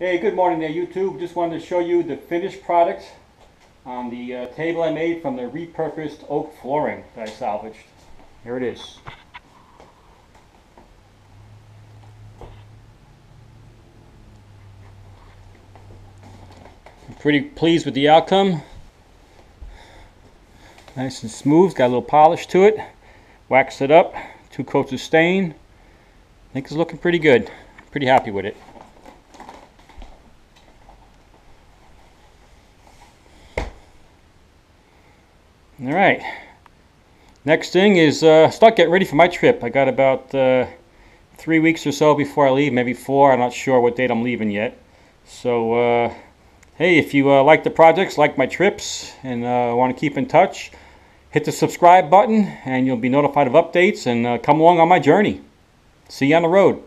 Hey, good morning there, YouTube. Just wanted to show you the finished product on the uh, table I made from the repurposed oak flooring that I salvaged. Here it is. I'm pretty pleased with the outcome. Nice and smooth, got a little polish to it. Waxed it up, two coats of stain. I think it's looking pretty good. Pretty happy with it. All right. Next thing is uh, start getting ready for my trip. I got about uh, three weeks or so before I leave, maybe four. I'm not sure what date I'm leaving yet. So, uh, hey, if you uh, like the projects, like my trips, and uh, want to keep in touch, hit the subscribe button, and you'll be notified of updates and uh, come along on my journey. See you on the road.